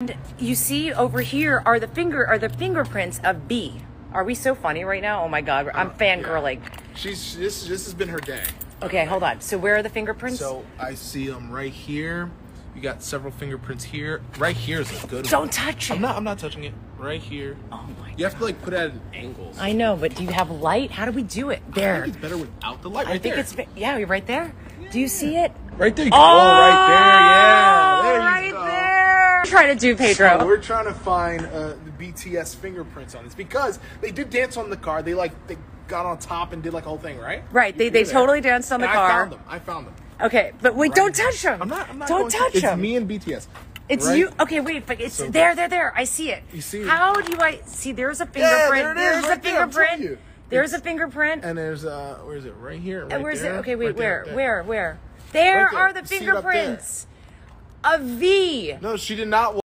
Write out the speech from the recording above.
And you see over here are the finger are the fingerprints of V. Are we so funny right now? Oh my god, I'm oh, fangirling. She's this. This has been her day. Okay, hold on. So where are the fingerprints? So I see them right here. You got several fingerprints here. Right here is a good one. Don't touch it. I'm not. I'm not touching it. Right here. Oh my You have to like put it at angles. I know, but do you have light? How do we do it? There. I think it's better without the light. I think there. it's yeah, you're right there. Do you see it? right there. Oh, oh right there. Yeah. There you right go. There. Try to do Pedro. So we're trying to find uh, the BTS fingerprints on this because they did dance on the car. They like they got on top and did like a whole thing, right? Right, they- You they were there. totally danced on the car. I found them. I found them. Okay, but wait, don't touch them. I'm not. I'm not. don't going to- touch it's them. me and BTS. It's right? you. Okay, wait, but it's So- there, there, there. I see it. You see? How do I see? There's a Yeah, fingerprint. there it is, there's right a there, fingerprint. There's a fingerprint. And there's uh, where is it? Right here. Right And where's there, it? Okay, wait, right there, where, there. where, where? There Right there. are the You see it up there. fingerprints. A V. No, she did not.